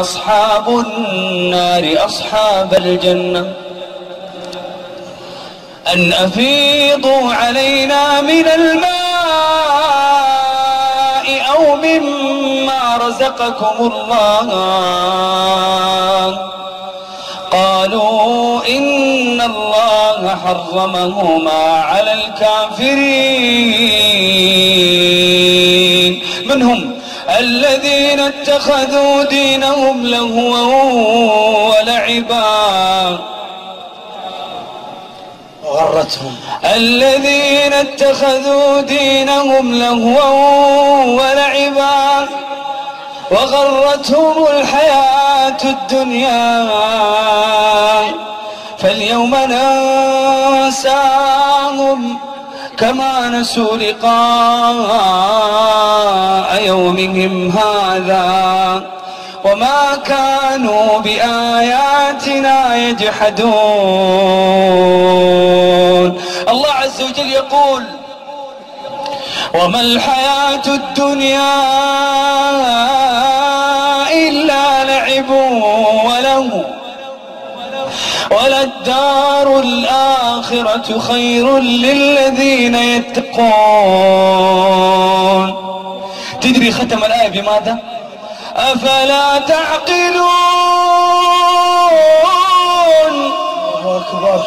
أصحاب النار أصحاب الجنة. أن أفيضوا علينا من الماء أو مما رزقكم الله. قالوا إن الله حرمهما على الكافرين. من هم؟ الذين اتخذوا دينهم لهوا ولعبا. وغرتهم الذين اتخذوا دينهم لهوا ولعبا. وغرتهم الحياة الدنيا. فاليوم ننساهم. كما نسوا لقاء يومهم هذا وما كانوا بآياتنا يجحدون. الله عز وجل يقول وما الحياة الدنيا إلا لعب وله وللدار الآخرة خير للذين يتقون. تدري ختم الآية بماذا؟ أفلا تعقلون. الله أكبر.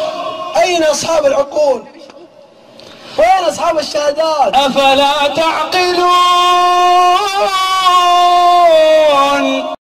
أين أصحاب العقول؟ وين أصحاب الشهادات؟ أفلا تعقلون.